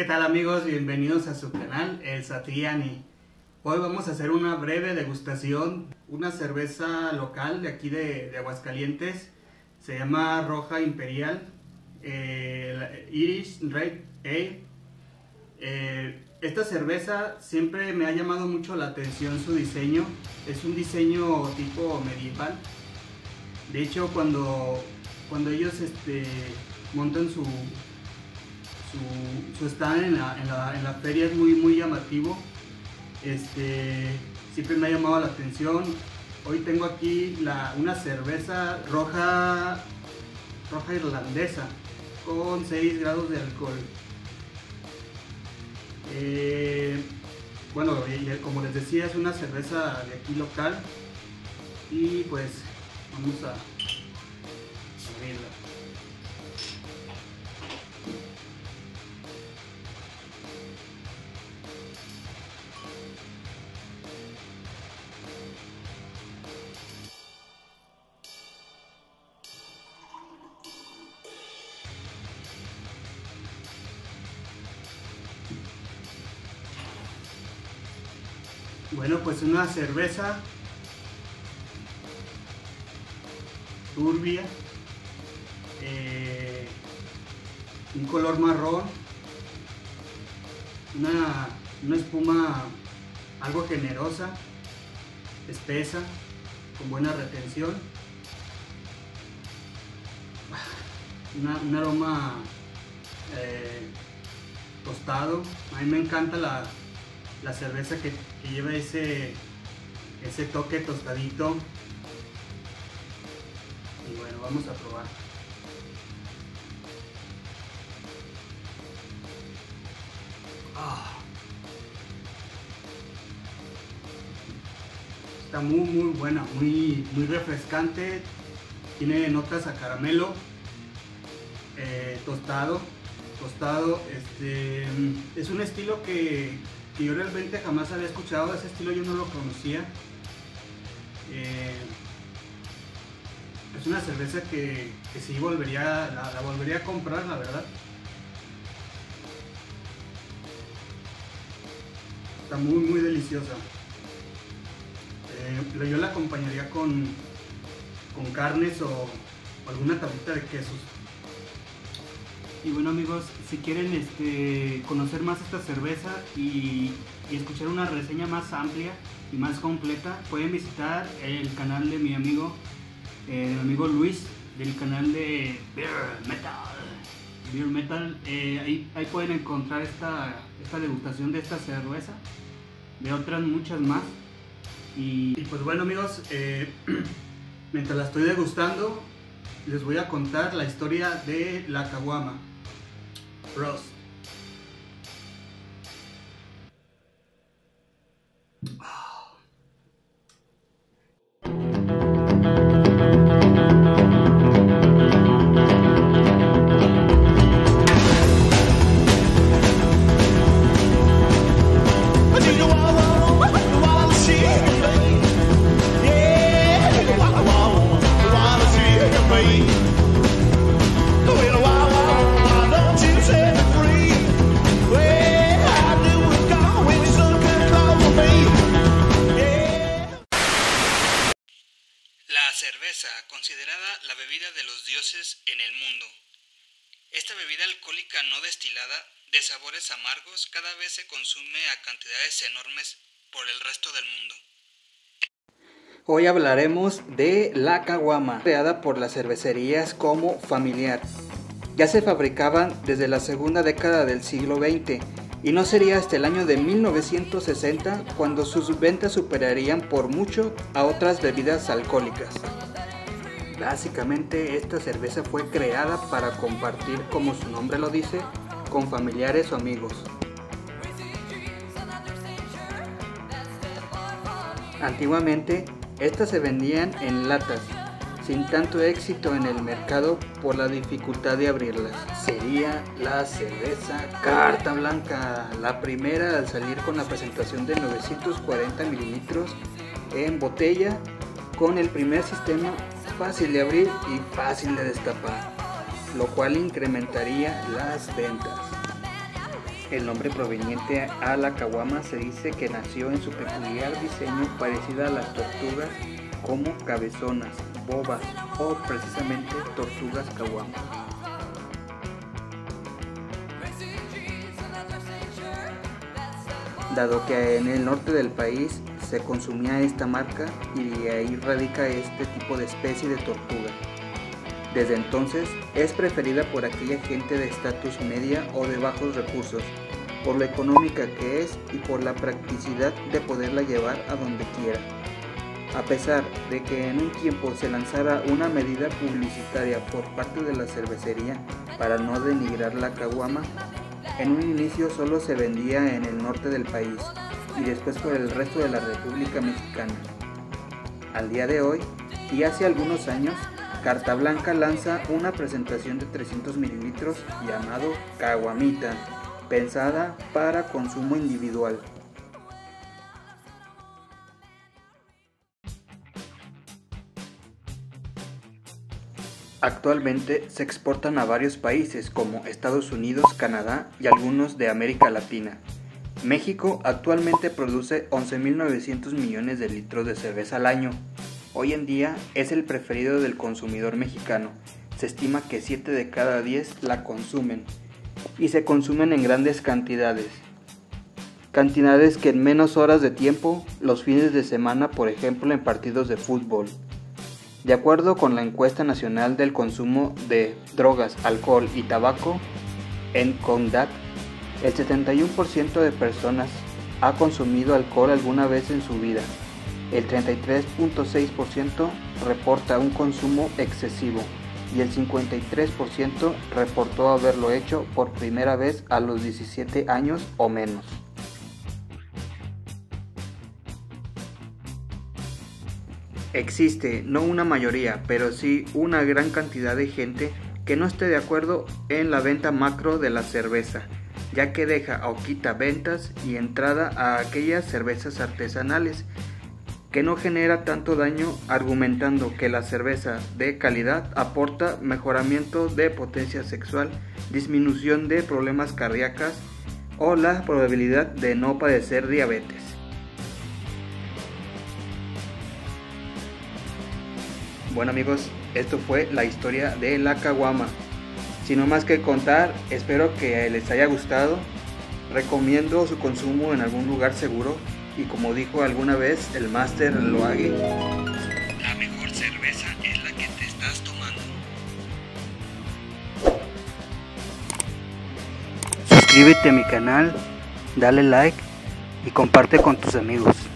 ¿Qué tal amigos? Bienvenidos a su canal, El Satriani. Hoy vamos a hacer una breve degustación, una cerveza local de aquí de, de Aguascalientes. Se llama Roja Imperial, eh, Irish Red Ale. Eh, esta cerveza siempre me ha llamado mucho la atención su diseño. Es un diseño tipo medieval. De hecho, cuando, cuando ellos este, montan su, su, su stand en la, en, la, en la feria es muy, muy llamativo. Este, siempre me ha llamado la atención. Hoy tengo aquí la, una cerveza roja, roja irlandesa con 6 grados de alcohol. Eh, bueno, como les decía, es una cerveza de aquí local y pues vamos a Bueno, pues una cerveza. Turbia, eh, un color marrón, una, una espuma algo generosa, espesa, con buena retención, un aroma eh, tostado. A mí me encanta la, la cerveza que, lleva ese, ese toque tostadito. Y bueno, vamos a probar. Ah. Está muy muy buena, muy, muy refrescante. Tiene notas a caramelo, eh, tostado, tostado. Este, es un estilo que, que yo realmente jamás había escuchado, ese estilo yo no lo conocía. Eh, es una cerveza que, que sí volvería, la, volvería a comprar, la verdad. Está muy, muy deliciosa. Eh, yo la acompañaría con, con carnes o, o alguna tablita de quesos. Y bueno amigos, si quieren este, conocer más esta cerveza y, escuchar una reseña más amplia y más completa, pueden visitar el canal de mi amigo, eh, amigo Luis, del canal de Beer Metal. Beer Metal, eh, ahí, ahí, pueden encontrar esta, esta degustación de esta cerveza, de otras muchas más. Y, y pues bueno amigos, eh, mientras la estoy degustando, les voy a contar la historia de la caguama. Roast. Considerada la bebida de los dioses en el mundo. Esta bebida alcohólica no destilada, de sabores amargos, cada vez se consume a cantidades enormes por el resto del mundo. Hoy hablaremos de la caguama, creada por las cervecerías como familiar. Ya se fabricaban desde la segunda década del siglo XX y no sería hasta el año de 1960 cuando sus ventas superarían por mucho a otras bebidas alcohólicas. Básicamente esta cerveza fue creada para compartir, como su nombre lo dice, con familiares o amigos. Antiguamente, estas se vendían en latas, sin tanto éxito en el mercado por la dificultad de abrirlas. Sería la cerveza Carta Blanca, la primera al salir con la presentación de 940 mililitros en botella, con el primer sistema fácil de abrir y fácil de destapar, lo cual incrementaría las ventas. El nombre proveniente a la caguama se dice que nació en su peculiar diseño parecida a las tortugas como cabezonas, bobas o precisamente tortugas caguama. Dado que en el norte del país se consumía esta marca y ahí radica este tipo de especie de tortuga. Desde entonces es preferida por aquella gente de estatus media o de bajos recursos, por lo económica que es y por la practicidad de poderla llevar a donde quiera. A pesar de que en un tiempo se lanzara una medida publicitaria por parte de la cervecería para no denigrar la caguama, en un inicio solo se vendía en el norte del país y después por el resto de la República Mexicana. Al día de hoy, y hace algunos años, Carta Blanca lanza una presentación de 300 mililitros llamado Caguamita, pensada para consumo individual. Actualmente se exportan a varios países como Estados Unidos, Canadá y algunos de América Latina. México actualmente produce 11.900 millones de litros de cerveza al año, Hoy en día es el preferido del consumidor mexicano. Se estima que 7 de cada 10 la consumen y se consumen en grandes cantidades. Cantidades que en menos horas de tiempo, los fines de semana, por ejemplo, en partidos de fútbol. De acuerdo con la encuesta nacional del consumo de drogas, alcohol y tabaco, en CONDAT, el 71% de personas ha consumido alcohol alguna vez en su vida el 33.6% reporta un consumo excesivo y el 53% reportó haberlo hecho por primera vez a los 17 años o menos. Existe no una mayoría, pero sí una gran cantidad de gente que no esté de acuerdo en la venta macro de la cerveza, ya que deja o quita ventas y entrada a aquellas cervezas artesanales que no genera tanto daño argumentando que la cerveza de calidad aporta mejoramiento de potencia sexual, disminución de problemas cardíacas o la probabilidad de no padecer diabetes. Bueno amigos, esto fue la historia de la caguama. Sin no más que contar, espero que les haya gustado. Recomiendo su consumo en algún lugar seguro y como dijo alguna vez el máster Loague, la mejor cerveza es la que te estás tomando. Suscríbete a mi canal, dale like y comparte con tus amigos.